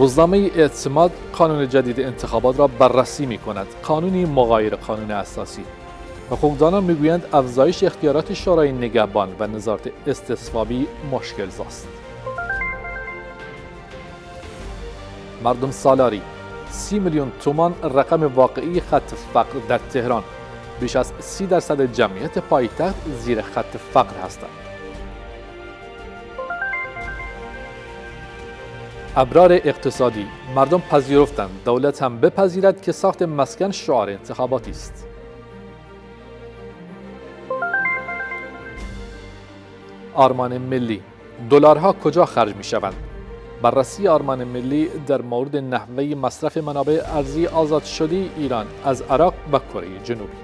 روزنامه اعتماد قانون جدید انتخابات را بررسی می کند. قانونی مغایر قانون اساسی. حقوقدانان می‌گویند افزایش اختیارات شورای نگهبان و نظارت استصوابی مشکل است. مردم سالاری سی میلیون تومان رقم واقعی خط فقر در تهران بیش از سی درصد جمعیت پایتخت زیر خط فقر هستند. ابرار اقتصادی. مردم پذیرفتند. دولت هم بپذیرد که ساخت مسکن شعار انتخاباتی است. آرمان ملی. دلارها کجا خرج می شوند بررسی آرمان ملی در مورد نحوه مصرف منابع ارزی آزاد شده ایران از عراق و کره جنوبی.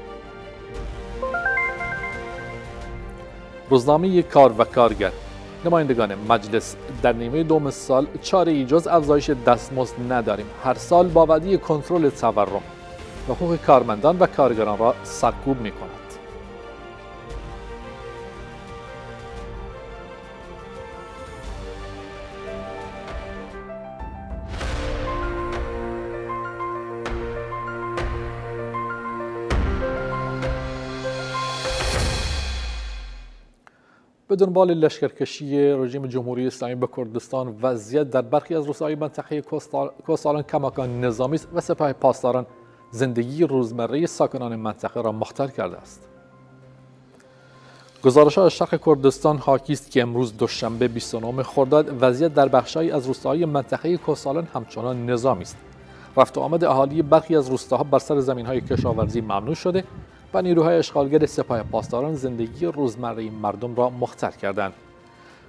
روزنامه کار و کارگر. نمایندگان مجلس در نیمه دوم سال چاره ای جز افزایش دستمزد نداریم هر سال با وعده کنترل تورم حقوق کارمندان و کارگران را سرکوب می کند. به دنبال لشکرکشی رژیم جمهوری اسلامی به کردستان وضعیت در برخی از روستاهای منطقه کوسالان کماکان نظامی است و سپاه پاسداران زندگی روزمره ساکنان منطقه را مختل کرده است. گزارش از شرق کردستان حاکی است که امروز دوشنبه 29 خرداد وضعیت در بخشهایی از روستاهای منطقه کوسالان همچنان نظامی است. رفت و آمد اهالی برخی از روستاها بر سر زمینهای کشاورزی ممنوع شده نیروهای اشغالگر سپاه پاسداران زندگی روزمره مردم را مختل کردند.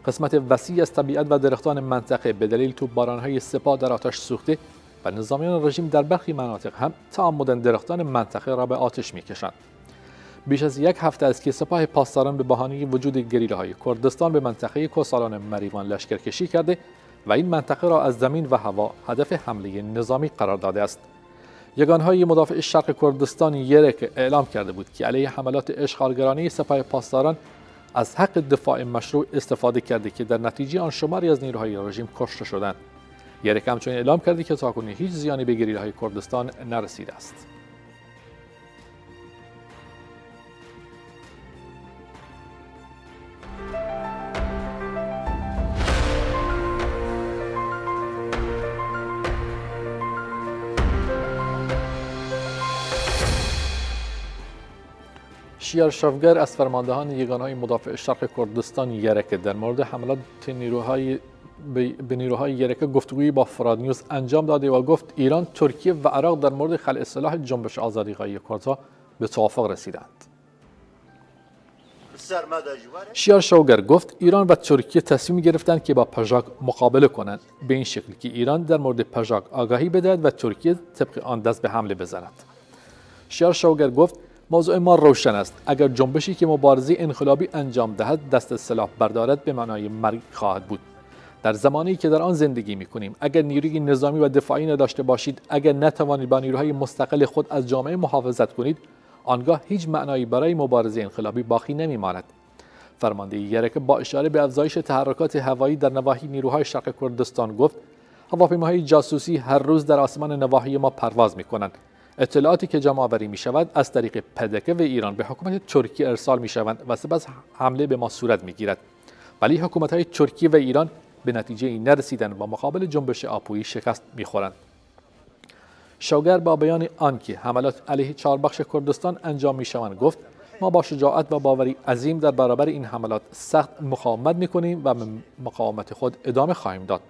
قسمت وسیع از طبیعت و درختان منطقه به دلیل بارانهای سپاه در آتش سوخته و نظامیان رژیم در برخی مناطق هم تعمدن درختان منطقه را به آتش می‌کشند. بیش از یک هفته است که سپاه پاسداران به بهانه وجود گریله های کردستان به منطقه کوسالان مریوان لشکرکشی کرده و این منطقه را از زمین و هوا هدف حمله نظامی قرار داده است. یگانهای مدافع شرق کردستان یرک اعلام کرده بود که علیه حملات اشغالگرانه سپاه پاسداران از حق دفاع مشروع استفاده کرده که در نتیجه آن شماری از نیروهای رژیم کشته شدند. یرک همچنین اعلام کرده که تاکنون هیچ زیانی به های کردستان نرسیده است. شیار شافگر از فرماندهان یگانهای مدافع شرق کردستان یرکه در مورد حملات نیروهای به نیروهای یرکه گفتگویی با فراد نیوز انجام داده و گفت ایران ترکیه و عراق در مورد خلع اصلاح جنبش آزادی خواهی کردها به توافق رسیدند شیار شوگر گفت ایران و ترکیه تصمیم گرفتند که با پژاک مقابله کنند به این شکل که ایران در مورد پژاک آگاهی بدهد و ترکیه طبق آن دست به حمله بزند شیار شوگر گفت موضوع ما روشن است. اگر جنبشی که مبارزه انقلابی انجام دهد دست سلاح بردارد به معنای مرگ خواهد بود. در زمانی که در آن زندگی می کنیم اگر نیروی نظامی و دفاعی نداشته باشید اگر نتوانید با نیروهای مستقل خود از جامعه محافظت کنید آنگاه هیچ معنایی برای مبارزه انقلابی باقی نمیماند فرمانده یرک با اشاره به افزایش تحرکات هوایی در نواحی نیروهای شرق کردستان گفت هواپیماهای جاسوسی هر روز در آسمان نواحی ما پرواز می کنند. اطلاعاتی که جمع آوری می شود از طریق پدکه و ایران به حکومت ترکیه ارسال می شوند و سپس حمله به ما صورت می گیرد ولی حکومت های ترکیه و ایران به نتیجه این نرسیدن و مقابل جنبش آپویی شکست می خورند. شوگر با بیان آنکه حملات علیه چهار بخش کردستان انجام می شوند گفت ما با شجاعت و باوری عظیم در برابر این حملات سخت مقاومت می کنیم و مقاومت خود ادامه خواهیم داد.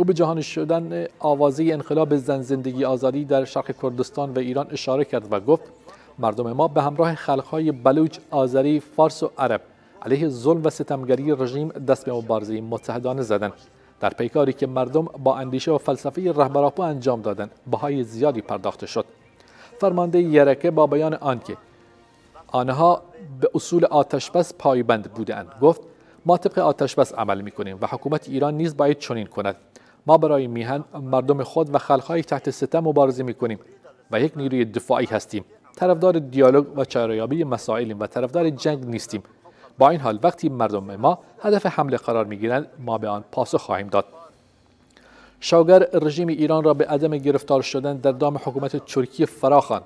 او به جهانی شدن آوازه انقلاب زن زندگی آزادی در شرق کردستان و ایران اشاره کرد و گفت مردم ما به همراه خلقهای بلوچ، آذری، فارس و عرب علیه ظلم و ستمگری رژیم دست به مبارزه متحدانه زدند. در پیکاری که مردم با اندیشه و فلسفه رهبراپو انجام دادند بهای زیادی پرداخته شد. فرمانده یرکه با بیان آنکه آنها به اصول آتشبس پایبند بودند. گفت ما طبق آتشبس عمل می کنیم و حکومت ایران نیز باید چنین کند. ما برای میهن مردم خود و خلقهای تحت ستم مبارزه می کنیم و یک نیروی دفاعی هستیم. طرفدار دیالوگ و چارهیابی مسائلیم و طرفدار جنگ نیستیم. با این حال وقتی مردم ما هدف حمله قرار می گیرند ما به آن پاسخ خواهیم داد. شاگر رژیم ایران را به عدم گرفتار شدن در دام حکومت ترکیه فراخواند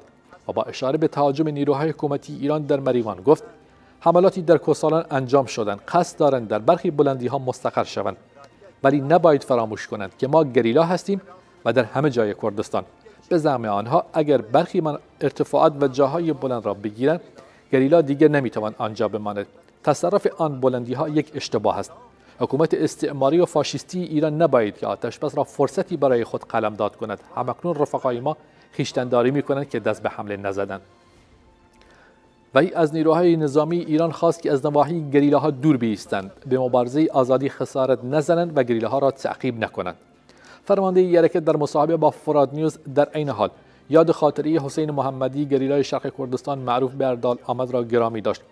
و با اشاره به تهاجم نیروهای حکومتی ایران در مریوان گفت حملاتی در کوسالان انجام شدن قصد دارند در برخی بلندی ها مستقر شوند. ولی نباید فراموش کنند که ما گریلا هستیم و در همه جای کردستان. به زعم آنها اگر برخی من ارتفاعات و جاهای بلند را بگیرند گریلا دیگر نمی‌توان آنجا بماند. تصرف آن بلندی ها یک اشتباه است. حکومت استعماری و فاشیستی ایران نباید که آتشبس را فرصتی برای خود قلمداد کند. همکنون رفقای ما خیشتنداری می‌کنند که دست به حمله نزدند. وی از نیروهای نظامی ایران خواست که از نواحی گریلاها دور بیستند. به مبارزه آزادی خسارت نزنند و گریلاها را تعقیب نکنند. فرمانده یرکت در مصاحبه با فراد نیوز در عین حال. یاد خاطری حسین محمدی گریلای شرق کردستان معروف به اردال آمد را گرامی داشت.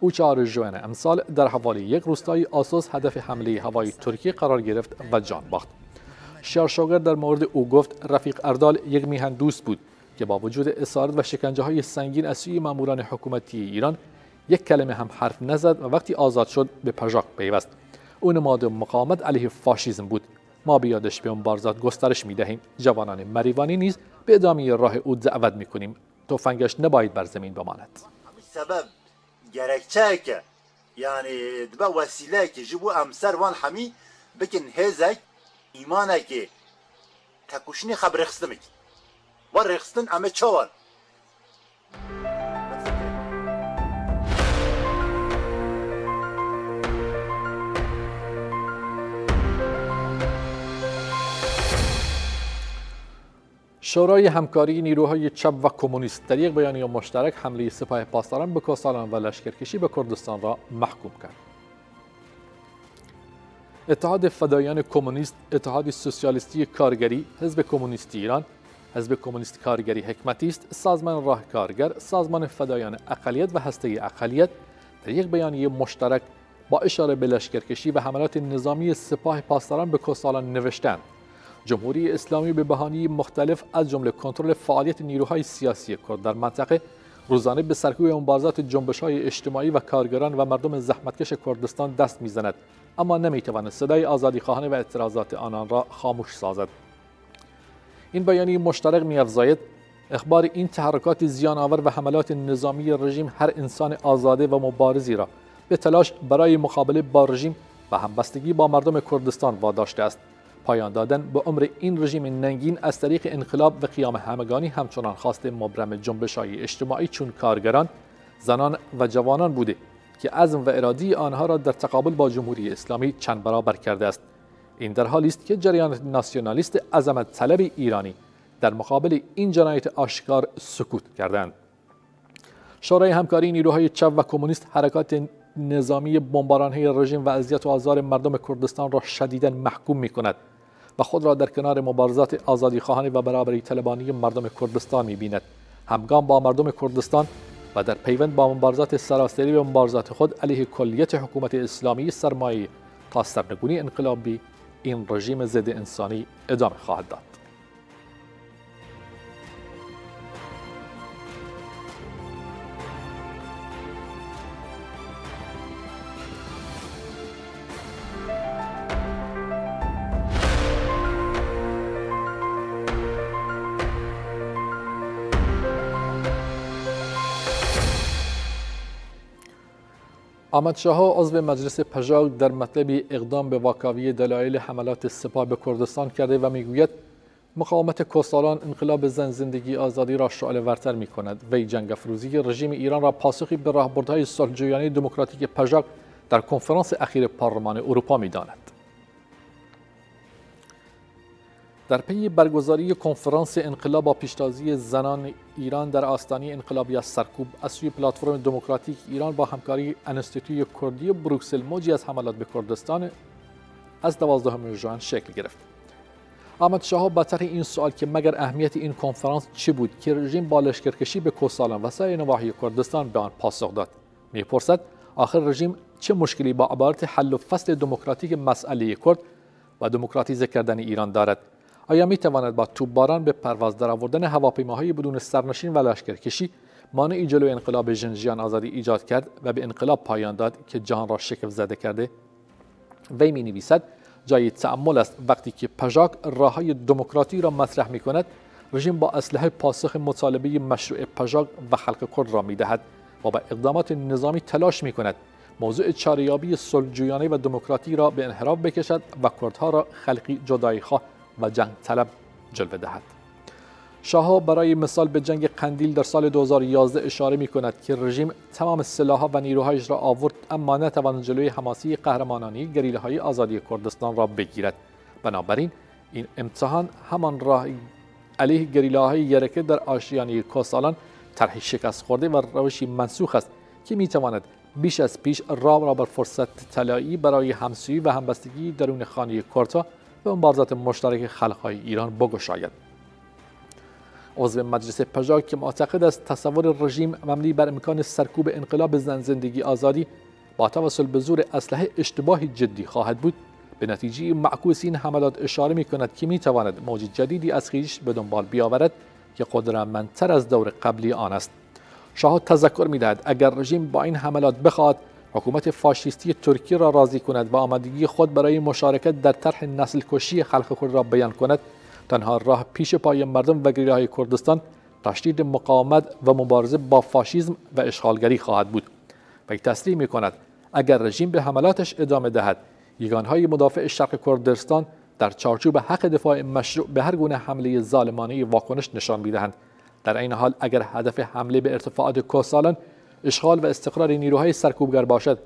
او چهار ژوئن امسال در حوالی یک روستای آسوس هدف حمله هوایی ترکیه قرار گرفت و جان باخت. شارشوگر در مورد او گفت رفیق اردال یک میهن دوست بود. که با وجود اسارت و شکنجه های سنگین از سوی ماموران حکومتی ایران یک کلمه هم حرف نزد و وقتی آزاد شد به پژاک پیوست. او نماد مقاومت علیه فاشیزم بود. ما به یادش به مبارزات گسترش می دهیم جوانان مریوانی نیز به ادامه راه او دعوت می کنیم تفنگش نباید بر زمین بماند. سبب gerekçe ki yani dibe vesile ki ji bu em servan hemî bikin hêzek îmanekê tekuşinê xeb rexistin em ê çawan شورای همکاری نیروهای چپ و کمونیست در یک بیانیه مشترک حمله سپاه پاسداران به کوسالان و لشکرکشی به کردستان را محکوم کرد. اتحاد فدایان کمونیست، اتحاد سوسیالیستی کارگری، حزب کمونیست ایران، حزب کمونیست کارگری حکمتی است، سازمان راه کارگر، سازمان فدایان اقلیت و هسته اقلیت در یک بیانیه مشترک با اشاره به لشکرکشی و حملات نظامی سپاه پاسداران به کوسالان نوشتند. جمهوری اسلامی به بهانی مختلف از جمله کنترل فعالیت نیروهای سیاسی کرد در منطقه روزانه به سرکوب مبارزات جنبش های اجتماعی و کارگران و مردم زحمتکش کردستان دست می‌زند اما نمی‌تواند صدای آزادی خواهانه و اعتراضات آنان را خاموش سازد. این بیانیه مشترک میافزاید اخبار این تحرکات زیان آور و حملات نظامی رژیم هر انسان آزاده و مبارزی را به تلاش برای مقابله با رژیم و همبستگی با مردم کردستان واداشته است پایان دادن به عمر این رژیم ننگین از طریق انقلاب و قیام همگانی همچنان خواست مبرم جنبش های اجتماعی چون کارگران، زنان و جوانان بوده که عزم و ارادی آنها را در تقابل با جمهوری اسلامی چند برابر کرده است. این در حالی است که جریان ناسیونالیست عظمت طلب ایرانی در مقابل این جنایت آشکار سکوت کردند. شورای همکاری نیروهای چپ و کمونیست حرکات نظامی های رژیم و اذیت و آزار مردم کردستان را شدیدا محکوم می کند و خود را در کنار مبارزات آزادی خواهانی و برابری طلبانی مردم کردستان می بیند همگام با مردم کردستان و در پیوند با مبارزات سراسری و مبارزات خود علیه کلیت حکومت اسلامی سرمایه تا سرنگونی انقلابی این رژیم ضد انسانی ادامه خواهد داد. آمد شاها عضو مجلس پژاگ در مطلب اقدام به واکاوی دلایل حملات سپاه به کردستان کرده و می‌گوید مقاومت کوسالان انقلاب زن زندگی آزادی را شعله ورتر می کند وی جنگ افروزی رژیم ایران را پاسخی به راهبردهای صلحجویانه دموکراتیک پژاگ در کنفرانس اخیر پارلمان اروپا می داند. در پی برگزاری کنفرانس انقلاب با پیشتازی زنان ایران در آستانه انقلابی از سرکوب از سوی پلتفرم دموکراتیک ایران با همکاری انستیتوی کردی بروکسل موجی از حملات به کردستان از دوازدهم ژوئن شکل گرفت. احمد شاه با طرح این سوال که مگر اهمیت این کنفرانس چی بود که رژیم با لشکرکشی به کوسالان و سایر نواحی کردستان به آن پاسخ داد؟ می‌پرسد آخر رژیم چه مشکلی با عبارت حل و فصل دموکراتیک مسئله کرد و دموکراتیزه کردن ایران دارد؟ آیا می تواند با توپباران به پرواز درآوردن هواپیماهای بدون سرنشین و لشکرکشی مانعی جلو انقلاب ژنژیان آزادی ایجاد کرد و به انقلاب پایان داد که جهان را شکف زده کرده؟ وی می نویسد جای تعمل است وقتی که پژاک راههای دموکراتی را مطرح می کند رژیم با اسلحه پاسخ مطالبه مشروع پژاک و خلق کرد را می دهد و با اقدامات نظامی تلاش می کند موضوع چاریابی صلحجویانه و دموکراتی را به انحراف بکشد و کردها را خلقی جدایخواه و جنگ طلب جلوه دهد. شاها برای مثال به جنگ قندیل در سال 2011 اشاره می کند که رژیم تمام سلاحها و نیروهایش را آورد اما نتوان جلوی حماسی قهرمانانی گریله های آزادی کردستان را بگیرد. بنابراین این امتحان همان راه علیه گریله های یرکه در آشیانه کوسالان طرح شکست خورده و روشی منسوخ است که می تواند بیش از پیش راه را بر فرصت طلایی برای همسویی و همبستگی درون خانه کردها و مبارزات مشترک خلقهای ایران بگشاید. عضو مجلس پژاک که معتقد است تصور رژیم مبنی بر امکان سرکوب انقلاب زن زندگی آزادی با توسل به زور اسلحه اشتباه جدی خواهد بود. به نتیجه معکوس این حملات اشاره می کند که می تواند موج جدیدی از خیش به دنبال بیاورد که قدرتمندتر از دور قبلی آن است. شاه تذکر می دهد اگر رژیم با این حملات بخواد حکومت فاشیستی ترکیه را راضی کند و آمادگی خود برای مشارکت در طرح نسل کشی خلق خود را بیان کند. تنها راه پیش پای مردم و گریه های کردستان تشدید مقاومت و مبارزه با فاشیزم و اشغالگری خواهد بود. و تسلیم می کند اگر رژیم به حملاتش ادامه دهد یگانهای مدافع شرق کردستان در چارچوب حق دفاع مشروع به هر گونه حمله ظالمانه واکنش نشان می‌دهند. در این حال اگر هدف حمله به ارتفاعات کوسالان اشغال و استقرار نیروهای سرکوبگر باشد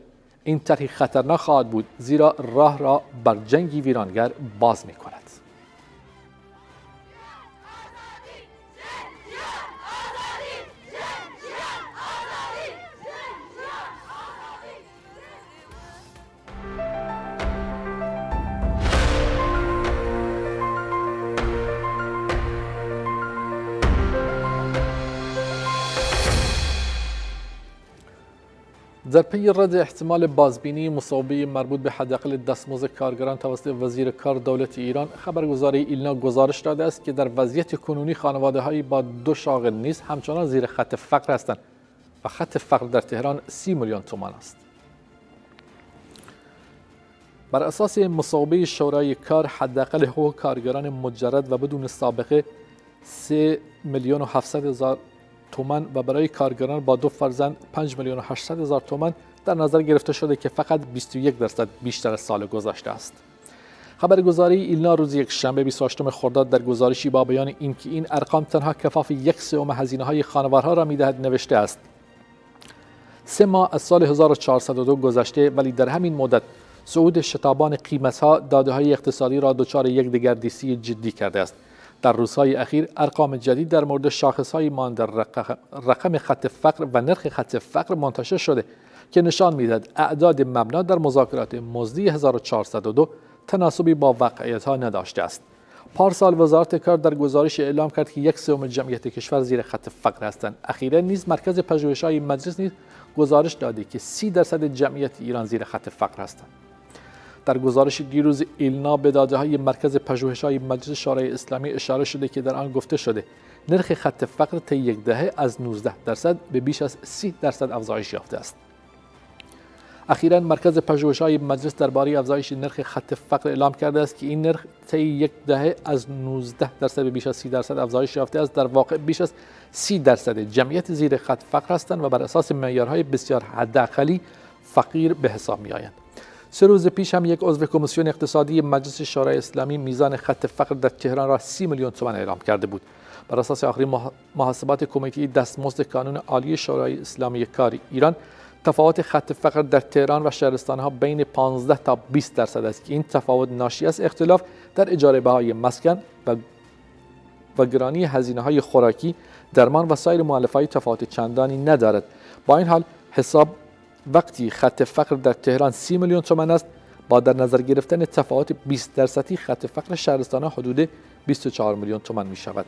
این طرحی خطرناک خواهد بود زیرا راه را بر جنگی ویرانگر باز می کند. در پی رد احتمال بازبینی مصابه مربوط به حداقل دستمزد کارگران توسط وزیر کار دولت ایران خبرگزاری ایلنا گزارش داده است که در وضعیت کنونی خانواده هایی با دو شاغل نیز همچنان زیر خط فقر هستند و خط فقر در تهران سی میلیون تومان است. بر اساس مصابه شورای کار حداقل حقوق کارگران مجرد و بدون سابقه 3 میلیون و 700 هزار تومن و برای کارگران با دو فرزند 5 میلیون و 800 هزار تومن در نظر گرفته شده که فقط 21 درصد بیشتر از سال گذشته است. خبرگزاری ایلنا روز یک شنبه 28 خرداد در گزارشی با بیان اینکه این ارقام تنها کفاف یک سوم هزینه های خانوارها را می‌دهد نوشته است. سه ماه از سال 1402 گذشته ولی در همین مدت صعود شتابان قیمت ها داده های اقتصادی را دچار یک دگردیسی جدی کرده است. در روزهای اخیر ارقام جدید در مورد شاخصهای مان در رقم خط فقر و نرخ خط فقر منتشر شده که نشان می‌دهد اعداد مبنا در مذاکرات مزدی 1402 تناسبی با واقعیت ها نداشته است. پارسال وزارت کار در گزارش اعلام کرد که یک سوم جمعیت کشور زیر خط فقر هستند. اخیرا نیز مرکز پژوهش‌های مجلس نیز گزارش داده که 30 درصد جمعیت ایران زیر خط فقر هستند. در گزارش دیروز ایلنا به داده های مرکز پژوهش های مجلس شورای اسلامی اشاره شده که در آن گفته شده نرخ خط فقر طی یک دهه از 19 درصد به بیش از 30 درصد افزایش یافته است. اخیرا مرکز پژوهش های مجلس درباره افزایش نرخ خط فقر اعلام کرده است که این نرخ طی یک دهه از 19 درصد به بیش از 30 درصد افزایش یافته است در واقع بیش از 30 درصد جمعیت زیر خط فقر هستند و بر اساس معیارهای بسیار حداقلی فقیر به حساب می آیند. سه روز پیش هم یک عضو کمیسیون اقتصادی مجلس شورای اسلامی میزان خط فقر در تهران را سی میلیون تومان اعلام کرده بود. بر اساس آخرین محاسبات کمیته دستمزد کانون عالی شورای اسلامی کار ایران تفاوت خط فقر در تهران و شهرستان ها بین 15 تا 20 درصد است که این تفاوت ناشی از اختلاف در اجاره بهای مسکن و و گرانی هزینه های خوراکی درمان و سایر مؤلفه های تفاوت چندانی ندارد. با این حال حساب وقتی خط فقر در تهران 30 میلیون تومان است با در نظر گرفتن تفاوت 20 درصدی خط فقر شهرستان حدود 24 میلیون تومان می شود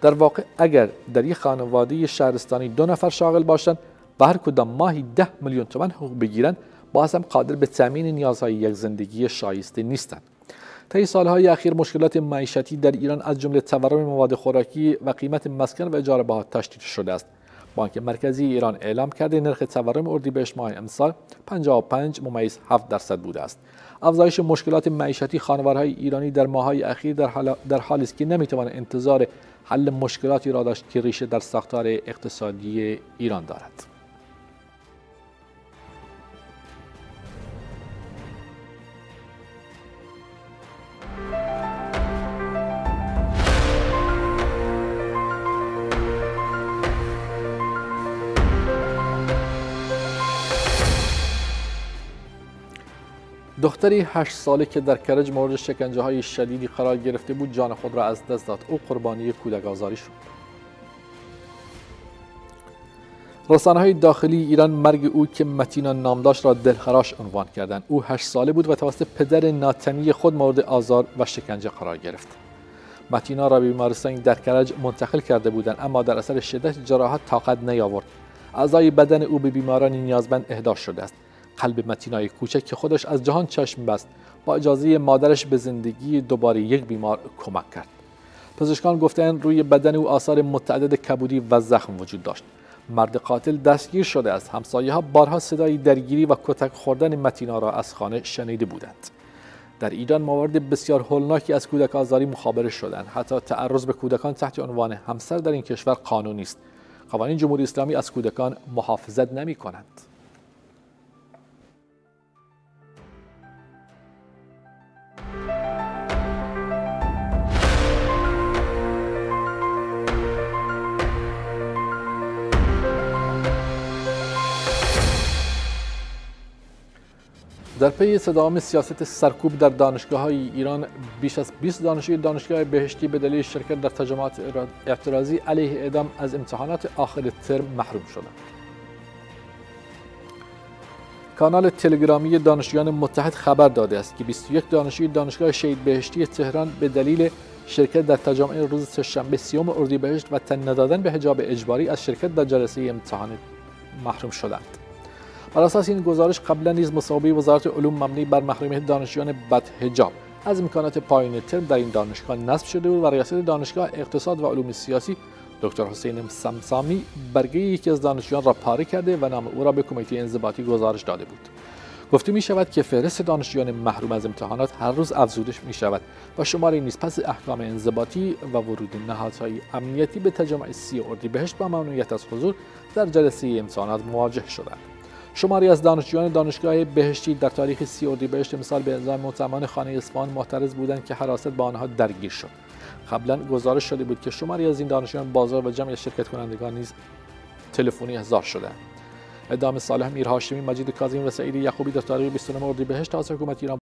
در واقع اگر در یک خانواده شهرستانی دو نفر شاغل باشند و هر کدام ماهی 10 میلیون تومان حقوق بگیرند باز هم قادر به تامین نیازهای یک زندگی شایسته نیستند. طی سالهای اخیر مشکلات معیشتی در ایران از جمله تورم مواد خوراکی و قیمت مسکن و اجاره بها تشدید شده است. بانک مرکزی ایران اعلام کرده نرخ تورم اردیبهشت ماه امسال 55 ممیز 7 درصد بوده است. افزایش مشکلات معیشتی خانوارهای ایرانی در ماههای اخیر در, حال در حالی است که نمی‌توان انتظار حل مشکلاتی را داشت که ریشه در ساختار اقتصادی ایران دارد. دختری هشت ساله که در کرج مورد شکنجه های شدیدی قرار گرفته بود جان خود را از دست داد. او قربانی کودک آزاری شد. رسانه های داخلی ایران مرگ او که متینا نام داشت را دلخراش عنوان کردند. او هشت ساله بود و توسط پدر ناتنی خود مورد آزار و شکنجه قرار گرفت. متینا را به بیمارستان در کرج منتقل کرده بودند اما در اثر شدت جراحت طاقت نیاورد. اعضای بدن او به بیمارانی نیازمند اهدا شده است. قلب متینای کوچک که خودش از جهان چشم بست با اجازه مادرش به زندگی دوباره یک بیمار کمک کرد. پزشکان گفتند روی بدن او آثار متعدد کبودی و زخم وجود داشت. مرد قاتل دستگیر شده است. همسایه ها بارها صدای درگیری و کتک خوردن متینا را از خانه شنیده بودند. در ایران موارد بسیار هولناکی از کودک آزاری مخابره شدند. حتی تعرض به کودکان تحت عنوان همسر در این کشور قانونی است. قوانین جمهوری اسلامی از کودکان محافظت نمی کنند در پی صدام سیاست سرکوب در دانشگاه های ایران بیش از 20 دانشجوی دانشگاه بهشتی به دلیل شرکت در تجمعات اعتراضی علیه اعدام از امتحانات آخر ترم محروم شدند. کانال تلگرامی دانشجویان متحد خبر داده است که 21 دانشجوی دانشگاه شهید بهشتی تهران به دلیل شرکت در تجمع روز سهشنبه سیوم اردیبهشت و تن ندادن به حجاب اجباری از شرکت در جلسه امتحان محروم شدند. بر اساس این گزارش قبلا نیز مسابقه وزارت علوم مبنی بر محرومیت دانشجویان بدحجاب از امکانات پایین ترم در این دانشگاه نصب شده بود و ریاست دانشگاه اقتصاد و علوم سیاسی دکتر حسین سمسامی برگه یکی از دانشجویان را پاره کرده و نام او را به کمیته انضباطی گزارش داده بود. گفته می شود که فهرست دانشجویان محروم از امتحانات هر روز افزوده می شود و شماره نیز پس احکام انضباطی و ورود نهادهای امنیتی به تجمع سی اردیبهشت با ممنوعیت از حضور در جلسه امتحانات مواجه شدند. شماری از دانشجویان دانشگاه بهشتی در تاریخ سی اردیبهشت مثال به انضام متهمان خانه اصفهان معترض بودند که حراست با آنها درگیر شد. قبلا گزارش شده بود که شماری از این دانشجویان بازار و جمع شرکت کنندگان نیز تلفنی احضار شدند ادام صالح میر هاشمی مجید کاظمی و سعید یعقوبی در تاریخ 29 اردیبهشت توسط حکومت ایران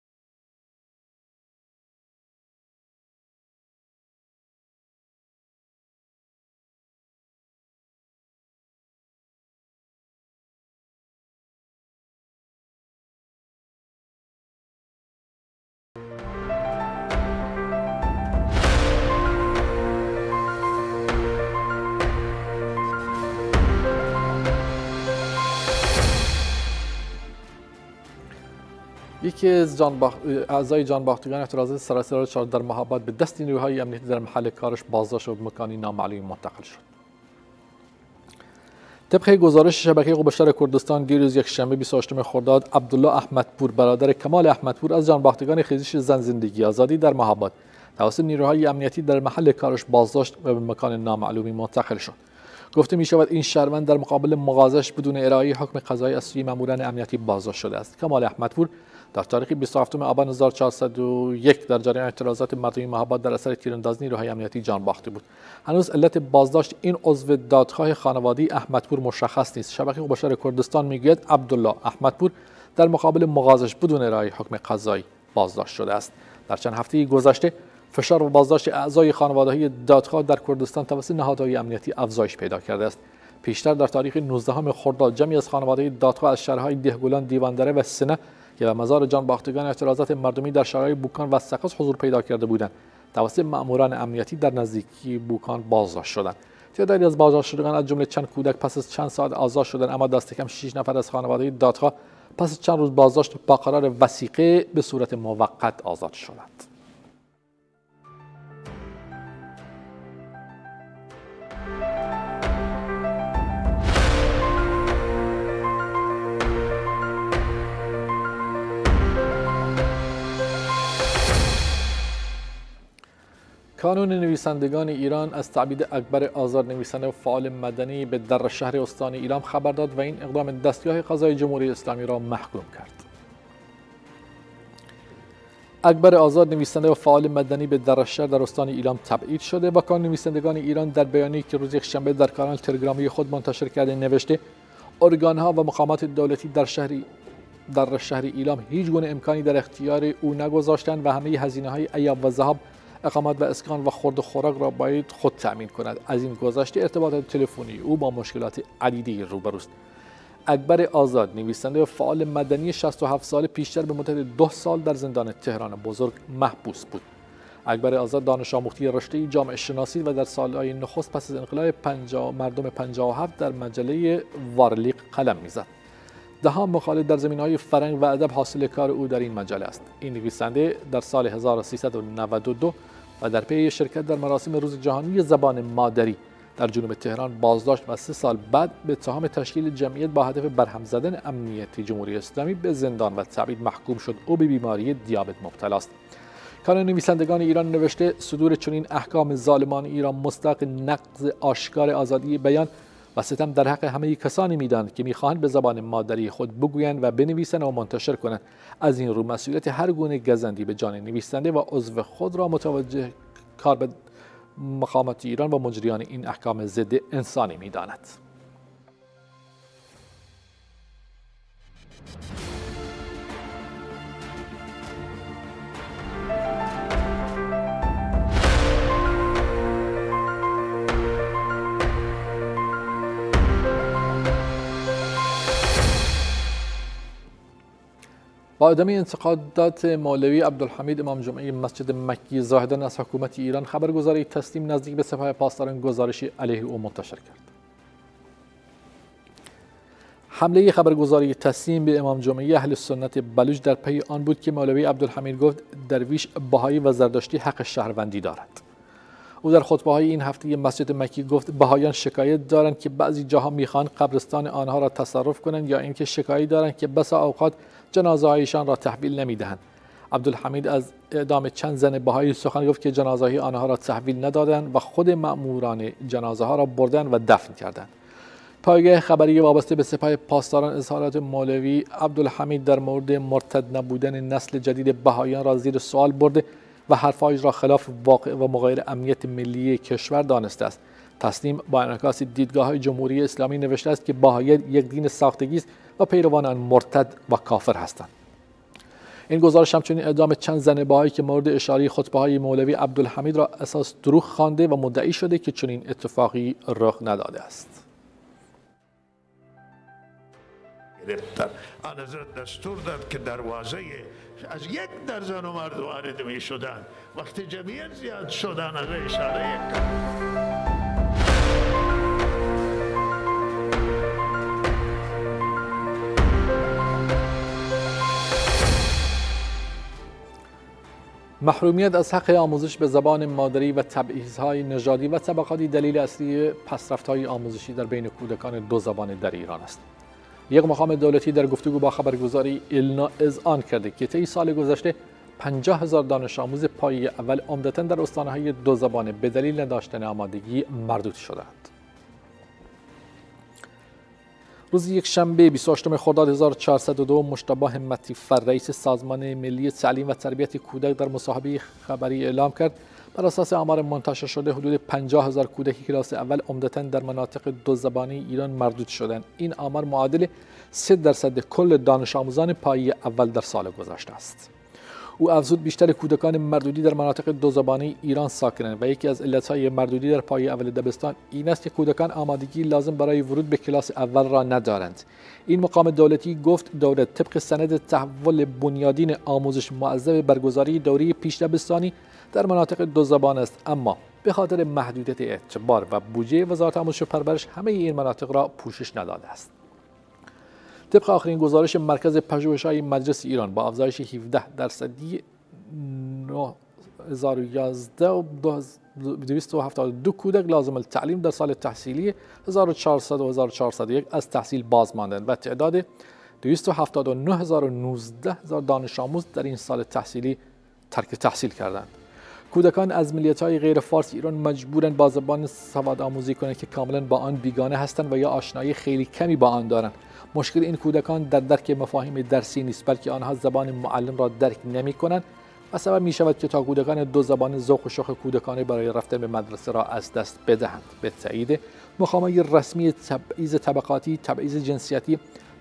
جان اعضای جانباختگان اعتراضات سراسر چهار در محبت به دست نیروهای امنیتی در محل کارش بازداشت و مکانی نامعلوم منتقل شد. طبق گزارش شبکه قبشتر کردستان دیروز یک شنبه 28 خرداد عبدالله احمدپور برادر کمال احمدپور از جانباختگان خیزش زن زندگی آزادی در محبت توسط نیروهای امنیتی در محل کارش بازداشت و به مکان نامعلومی منتقل شد. گفته می شود این شهروند در مقابل مغازش بدون ارائه حکم قضایی از سوی ماموران امنیتی بازداشت شده است. کمال احمدپور در تاریخ 27 آبان 1401 در جریان اعتراضات مردمی محبت در اثر تیراندازی نیروهای امنیتی جان باخته بود. هنوز علت بازداشت این عضو دادخواه خانوادی احمدپور مشخص نیست. شبکه مباشر کردستان می‌گوید عبدالله احمدپور در مقابل مغازش بدون ارائه حکم قضایی بازداشت شده است. در چند هفته گذشته فشار و بازداشت اعضای خانواده دادخواه در کردستان توسط نهادهای امنیتی افزایش پیدا کرده است. پیشتر در تاریخ 19 خرداد جمعی از خانواده دادخواه از شهرهای دهگولان دیواندره و سنه که به مزار جان باختگان اعتراضات مردمی در شهرهای بوکان و سقز حضور پیدا کرده بودند. توسط ماموران امنیتی در نزدیکی بوکان بازداشت شدند. تعدادی از بازداشت شدگان از جمله چند کودک پس از چند ساعت آزاد شدند اما دست کم 6 نفر از خانواده دادخواه پس از چند روز بازداشت با قرار وسیقه به صورت موقت آزاد شدند. کانون نویسندگان ایران از تعبید اکبر آزاد نویسنده و فعال مدنی به در شهر استان ایلام خبر داد و این اقدام دستگاه قضای جمهوری اسلامی را محکوم کرد. اکبر آزاد نویسنده و فعال مدنی به در شهر در استان ایلام تبعید شده و کانون نویسندگان ایران در بیانیه که روز یکشنبه در کانال تلگرامی خود منتشر کرده نوشته ارگانها و مقامات دولتی در شهر در شهر ایلام هیچ گونه امکانی در اختیار او نگذاشتند و همه هزینه های ایاب و ذهاب اقامت و اسکان و خورد و خوراک را باید خود تأمین کند. از این گذشته ارتباطات تلفنی او با مشکلات عدیده روبروست اکبر آزاد نویسنده و فعال مدنی 67 سال پیشتر به مدت دو سال در زندان تهران بزرگ محبوس بود. اکبر آزاد دانش آموختی رشته جامعه شناسی و در سالهای نخست پس از انقلاب پنجا مردم 57 در مجله وارلیق قلم می‌زد. دهان مخالف در زمین های فرنگ و ادب حاصل کار او در این مجله است. این نویسنده در سال 1392 و در پی شرکت در مراسم روز جهانی زبان مادری در جنوب تهران بازداشت و سه سال بعد به اتهام تشکیل جمعیت با هدف برهم زدن امنیتی جمهوری اسلامی به زندان و تبعید محکوم شد. او به بیماری دیابت مبتلا است. کانون نویسندگان ایران نوشته صدور چنین احکام ظالمان ایران مستق نقض آشکار آزادی بیان و ستم در حق همه کسانی می‌دانند که می‌خواهند به زبان مادری خود بگویند و بنویسند و منتشر کنند. از این رو مسئولیت هر گونه گزندی به جان نویسنده و عضو خود را متوجه کار به مقامات ایران و مجریان این احکام ضد انسانی می‌داند. با انتقادات مولوی عبدالحمید امام جمعه مسجد مکی زاهدان از حکومت ایران خبرگزاری تسلیم نزدیک به سپاه پاسداران گزارشی علیه او منتشر کرد. حمله خبرگزاری تسلیم به امام جمعه اهل سنت بلوچ در پی آن بود که مولوی عبدالحمید گفت درویش بهایی و زردشتی حق شهروندی دارد. او در خطبه های این هفته مسجد مکی گفت بهایان شکایت دارند که بعضی جاها می‌خوان قبرستان آنها را تصرف کنند یا اینکه شکایت دارند که بسا اوقات جنازه هایشان را تحویل نمی‌دهند. عبدالحمید از اعدام چند زن بهایی سخن گفت که جنازه آنها را تحویل ندادند و خود مأموران جنازه ها را بردن و دفن کردند. پایگاه خبری وابسته به سپاه پاسداران اظهارات مولوی عبدالحمید در مورد مرتد نبودن نسل جدید بهایان را زیر سوال برده و حرفهایش را خلاف واقع و مغایر امنیت ملی کشور دانسته است. تسلیم با انعکاس دیدگاه های جمهوری اسلامی نوشته است که باهایت یک دین ساختگی است و پیروان آن مرتد و کافر هستند. این گزارش همچنین اعدام چند زن باهایی که مورد اشاره خطبه های مولوی عبدالحمید را اساس دروغ خوانده و مدعی شده که چنین اتفاقی رخ نداده است. آن دستور داد که دروازه از یک درزن مرد وارد می شدن وقتی جمعیت زیاد شدن از اشاره کرد محرومیت از حق آموزش به زبان مادری و تبعیض‌های نژادی و طبقاتی دلیل اصلی پسرفت‌های آموزشی در بین کودکان دو زبان در ایران است. یک مقام دولتی در گفتگو با خبرگزاری ایلنا آن کرده که طی سال گذشته 50 هزار دانش آموز پایه اول عمدتا در استانهای دو زبانه به دلیل نداشتن آمادگی مردود شدند. روز یک شنبه 28 خرداد 1402 مشتبه همتی فر رئیس سازمان ملی تعلیم و تربیت کودک در مصاحبه خبری اعلام کرد. بر اساس آمار منتشر شده حدود 50 هزار کودک کلاس اول عمدتا در مناطق دو زبانی ایران مردود شدند. این آمار معادل 3 درصد کل دانش آموزان پایی اول در سال گذشته است. او افزود بیشتر کودکان مردودی در مناطق دو زبانی ایران ساکنند و یکی از علتهای مردودی در پای اول دبستان این است که کودکان آمادگی لازم برای ورود به کلاس اول را ندارند. این مقام دولتی گفت دولت طبق سند تحول بنیادین آموزش معذب برگزاری دوره پیش دبستانی در مناطق دو زبان است. اما به خاطر محدودیت اعتبار و بودجه وزارت آموزش و پرورش همه این مناطق را پوشش نداده است. طبق آخرین گزارش مرکز پژوهش‌های مجلس ایران با افزایش 17 درصدی 2011 و 272 کودک لازم التعلیم در سال تحصیلی 1400 و 1401 از تحصیل باز ماندند و تعداد 279019 هزار دانش آموز در این سال تحصیلی ترک تحصیل کردند. کودکان از ملیت های غیر فارس ایران مجبورن با زبان سواد آموزی کنند که کاملا با آن بیگانه هستند و یا آشنایی خیلی کمی با آن دارند مشکل این کودکان در درک مفاهیم درسی نیست بلکه آنها زبان معلم را درک نمی کنند و سبب می شود که تا کودکان دو زبان ذوق و شوق کودکانه برای رفتن به مدرسه را از دست بدهند. به تایید مخامه رسمی تبعیض طبقاتی تبعیض جنسیتی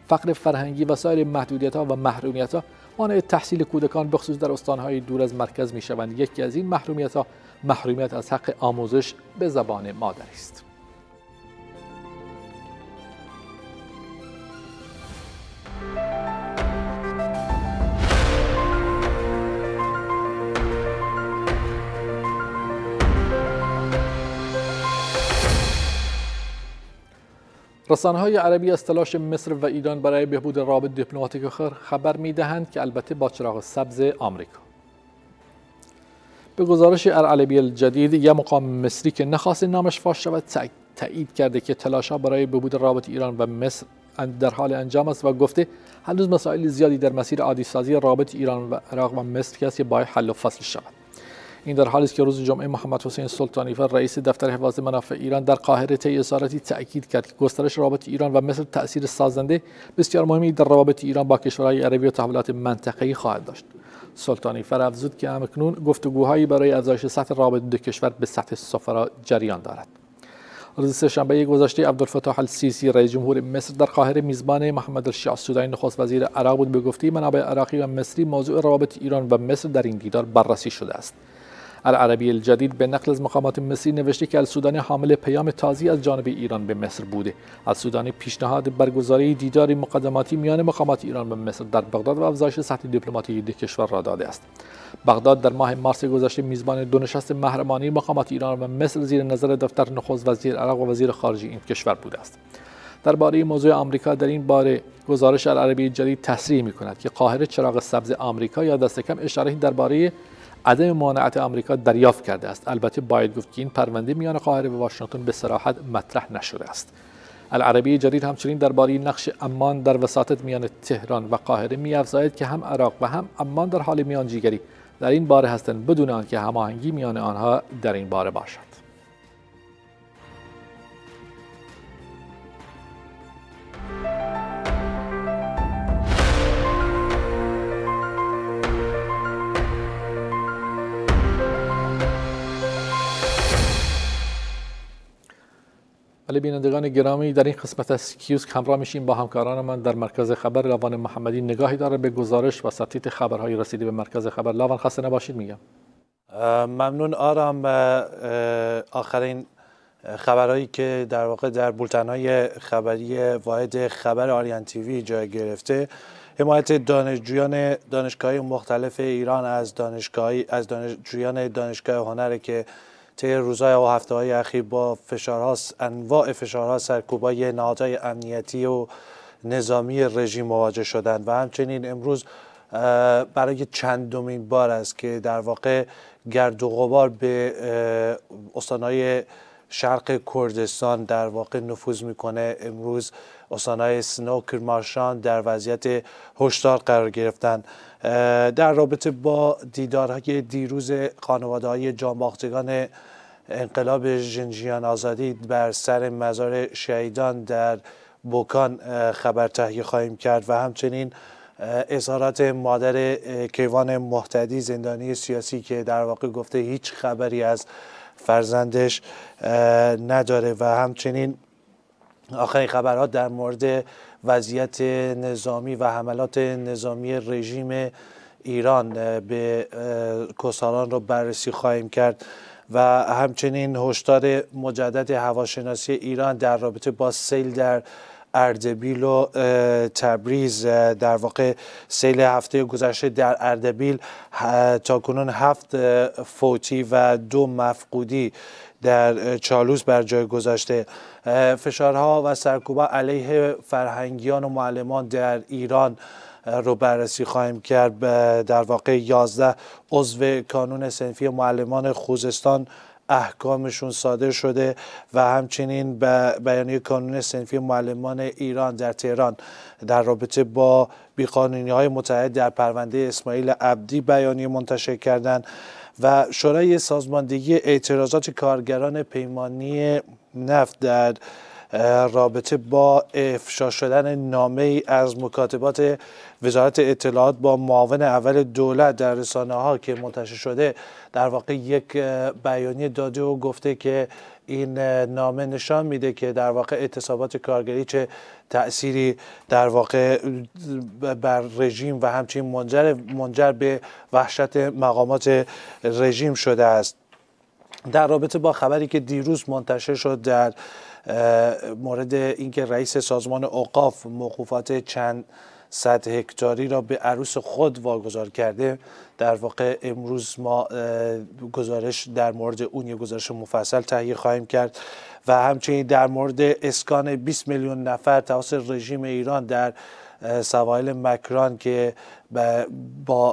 فقر فرهنگی و سایر محدودیت ها و محرومیت ها مانع تحصیل کودکان بخصوص در استانهای دور از مرکز می شوند یکی از این محرومیت ها محرومیت از حق آموزش به زبان مادری است. رسانه های عربی از تلاش مصر و ایران برای بهبود رابط دیپلماتیک خبر می دهند که البته با چراغ سبز آمریکا. به گزارش العربی الجدید یک مقام مصری که نخواست نامش فاش شود تایید کرده که تلاش ها برای بهبود رابط ایران و مصر در حال انجام است و گفته هنوز مسائل زیادی در مسیر عادی سازی رابط ایران و عراق و مصر کسی باید حل و فصل شود. این در حالی است که روز جمعه محمد حسین سلطانی فر رئیس دفتر حفاظ منافع ایران در قاهره طی اسارتی تاکید کرد که گسترش رابط ایران و مصر تاثیر سازنده بسیار مهمی در روابط ایران با کشورهای عربی و تحولات منطقه‌ای خواهد داشت. سلطانی فر افزود که همکنون گفتگوهایی برای افزایش سطح رابط دو کشور به سطح سفرا جریان دارد. روز سهشنبه گذشته عبدالفتاح السیسی رئیس جمهور مصر در قاهره میزبان محمد الشیع السودانی نخست وزیر عراق بود. به گفته منابع عراقی و مصری موضوع روابط ایران و مصر در این دیدار بررسی شده است. العربی الجدید به نقل از مقامات مصری نوشته که السودانی حامل پیام تازی از جانب ایران به مصر بوده. السودانی پیشنهاد برگزاری دیداری مقدماتی میان مقامات ایران و مصر در بغداد و افزایش سطح دیپلماتیک دو کشور را داده است. بغداد در ماه مارس گذشته میزبان دو نشست محرمانی مقامات ایران و مصر زیر نظر دفتر نخست وزیر عراق و وزیر خارجه این کشور بوده است. درباره موضوع آمریکا در این باره گزارش العربی جدید تصریح می کند که قاهره چراغ سبز آمریکا یا دست کم اشاره درباره عدم مانعت آمریکا دریافت کرده است. البته باید گفت که این پرونده میان قاهره و واشنگتن به صراحت مطرح نشده است. العربی جدید همچنین درباره نقش امان در وساطت میان تهران و قاهره میافزاید که هم عراق و هم امان در حال میانجیگری. در این باره هستند بدون آنکه هماهنگی میان آنها در این باره باشد. ولی بینندگان گرامی در این قسمت از کیوسک همراه میشیم با همکاران من در مرکز خبر لاوان محمدی. نگاهی داره به گزارش و سطیت خبرهای رسیده به مرکز خبر. لاوان خسته نباشید میگم. ممنون آرام. آخرین خبرهایی که در واقع در بولتنهای خبری واحد خبر آریان تیوی جای گرفته. حمایت دانشجویان دانشگاهی مختلف ایران از دانشگاهی از دانشجویان دانشگاه هنر که طی روزهای و هفته های اخیر با فشارها انواع فشارها سرکوبای نهادهای امنیتی و نظامی رژیم مواجه شدند و همچنین امروز برای چندمین بار است که در واقع گرد و غبار به استانهای شرق کردستان در واقع نفوذ می‌کنه. امروز استانهای سنو کرماشان در وضعیت هشدار قرار گرفتن در رابطه با دیدارهای دیروز خانواده های جانباختگان انقلاب ژنجیان آزادی بر سر مزار شهیدان در بوکان خبر تهیه خواهیم کرد و همچنین اظهارات مادر کیوان محتدی زندانی سیاسی که در واقع گفته هیچ خبری از فرزندش نداره و همچنین آخرین خبرات در مورد وضعیت نظامی و حملات نظامی رژیم ایران به کسالان رو بررسی خواهیم کرد و همچنین هشدار مجدد هواشناسی ایران در رابطه با سیل در اردبیل و تبریز. در واقع سیل هفته گذشته در اردبیل تا کنون هفت فوتی و دو مفقودی در چالوس بر جای گذاشته. فشارها و سرکوبا علیه فرهنگیان و معلمان در ایران رو بررسی خواهیم کرد. در واقع 11 عضو کانون سنفی معلمان خوزستان احکامشون صادر شده و همچنین بیانیه کانون سنفی معلمان ایران در تهران در رابطه با بیقانونی های متعهد در پرونده اسماعیل عبدی بیانیه منتشر کردند و شورای سازماندهی اعتراضات کارگران پیمانی نفت در رابطه با افشا شدن نامه از مکاتبات وزارت اطلاعات با معاون اول دولت در رسانه ها که منتشر شده در واقع یک بیانیه داده و گفته که این نامه نشان میده که در واقع اعتصابات کارگری چه تأثیری در واقع بر رژیم و همچنین منجر, منجر به وحشت مقامات رژیم شده است. در رابطه با خبری که دیروز منتشر شد در مورد اینکه رئیس سازمان اوقاف موقوفات چند صد هکتاری را به عروس خود واگذار کرده. در واقع امروز ما گزارش در مورد اون یه گزارش مفصل تهیه خواهیم کرد و همچنین در مورد اسکان 20 میلیون نفر توسط رژیم ایران در سواحل مکران که با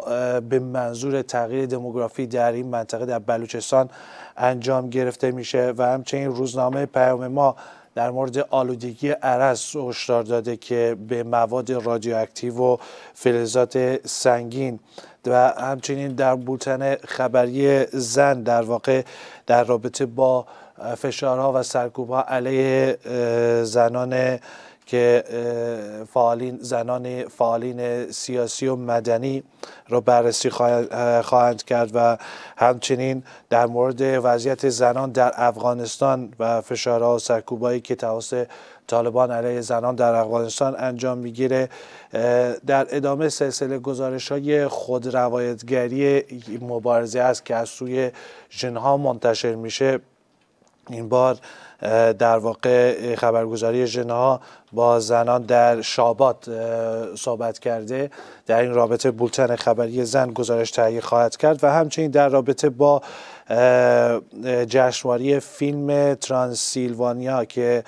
به منظور تغییر دموگرافی در این منطقه در بلوچستان انجام گرفته میشه و همچنین روزنامه پیام ما در مورد آلودگی عرض هشدار داده که به مواد رادیواکتیو و فلزات سنگین و همچنین در بولتن خبری زن در واقع در رابطه با فشارها و سرکوبها علیه زنان که فعالین زنان فعالین سیاسی و مدنی را بررسی خواهند کرد و همچنین در مورد وضعیت زنان در افغانستان و فشارها و سرکوبایی که توسط طالبان علیه زنان در افغانستان انجام می‌گیره در ادامه سلسله گزارش های خود روایتگری مبارزه است که از سوی جنها منتشر میشه. این بار در واقع خبرگزاری ژنها با زنان در شابات صحبت کرده. در این رابطه بولتن خبری زن گزارش تهیه خواهد کرد و همچنین در رابطه با جشنواری فیلم ترانسیلوانیا که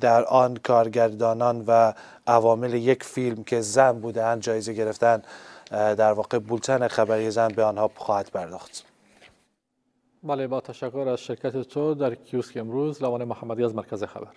در آن کارگردانان و عوامل یک فیلم که زن بودن جایزه گرفتن در واقع بولتن خبری زن به آنها خواهد پرداخت. بله با تشکر از شرکت تو در کیوسک امروز لوان محمدی از مرکز خبر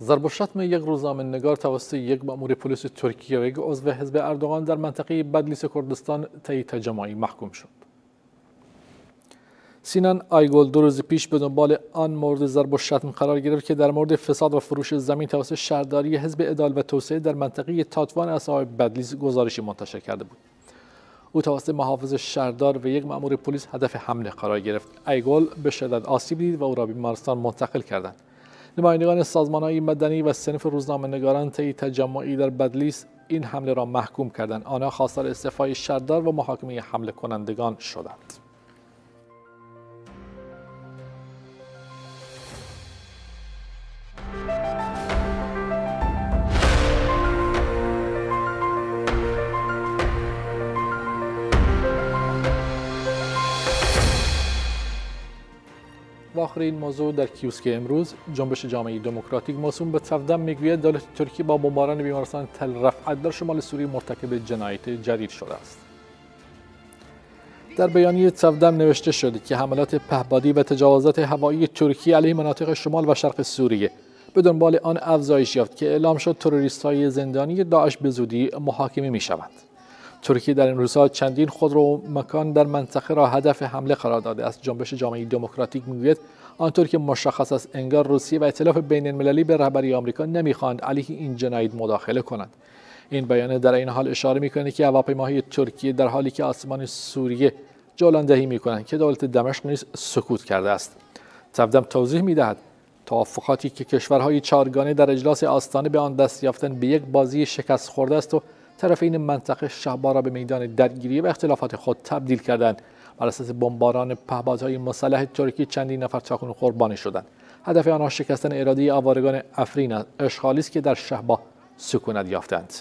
ضرب شتم یک روزنامه نگار توسط یک مأمور پلیس ترکیه و یک عضو حزب اردوغان در منطقه بدلیس کردستان طی تجمعی محکوم شد. سینان آیگل دو روز پیش به دنبال آن مورد ضرب و شتم قرار گرفت که در مورد فساد و فروش زمین توسط شهرداری حزب عدالت و توسعه در منطقه تاتوان استان بدلیس گزارشی منتشر کرده بود. او توسط محافظ شهردار و یک مأمور پلیس هدف حمله قرار گرفت. ایگل به شدت آسیب دید و او را بیمارستان منتقل کردند. نمایندگان سازمان های مدنی و سنف روزنامه نگاران طی تجمعی در بدلیس این حمله را محکوم کردند. آنها خواستار استعفای شهردار و محاکمه حمله کنندگان شدند. آخرین موضوع در کیوسک امروز جنبش جامعه دموکراتیک موسوم به تفدم می‌گوید دولت ترکیه با بمباران بیمارستان تل رفعت در شمال سوریه مرتکب جنایت جدید شده است در بیانیه تفدم نوشته شده که حملات پهبادی و تجاوزات هوایی ترکیه علیه مناطق شمال و شرق سوریه به دنبال آن افزایش یافت که اعلام شد تروریست های زندانی داعش به زودی محاکمه می شوند. ترکیه در این روزها چندین خودرو مکان در منطقه را هدف حمله قرار داده است جنبش جامعه دموکراتیک می‌گوید آنطور که مشخص است انگار روسیه و ائتلاف بین المللی به رهبری آمریکا نمی‌خواهند علیه این جنایت مداخله کنند. این بیانیه در این حال اشاره می‌کنه که هواپیماهای ترکیه در حالی که آسمان سوریه جولاندهی می‌کنند که دولت دمشق نیز سکوت کرده است. تفدم توضیح می‌دهد توافقاتی که کشورهای چارگانه در اجلاس آستانه به آن دست یافتن به یک بازی شکست خورده است و طرفین منطقه شهبا را به میدان درگیری و اختلافات خود تبدیل کردند. بر اساس بمباران پهپادهای مسلح ترکی چندین نفر تاکنون قربانی شدند. هدف آنها شکستن اراده آوارگان افرین اشغالی است که در شهبا سکونت یافتند.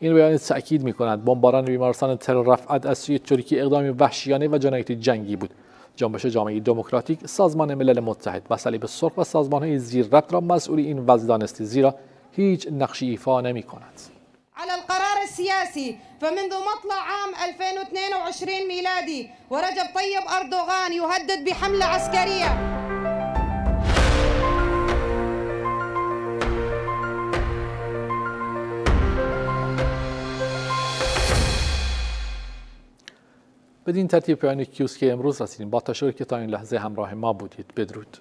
این بیان تاکید می کند بمباران بیمارستان تل رفعت از سوی ترکیه اقدامی وحشیانه و جنایت جنگی بود. جنبش جامعه دموکراتیک سازمان ملل متحد و صلیب سرخ و سازمان های زیر ربط را مسئول این وضع زیرا هیچ نقشی ایفا نمی کند. على القرار السياسي. فمنذ مطلع عام 2022 ميلادي ورجب طيب أردوغان يهدد بحملة عسكرية. بدین ترتیب پایان کیوس که امروز رسیدیم با تشکر که تا این لحظه همراه ما بودید. بدرود.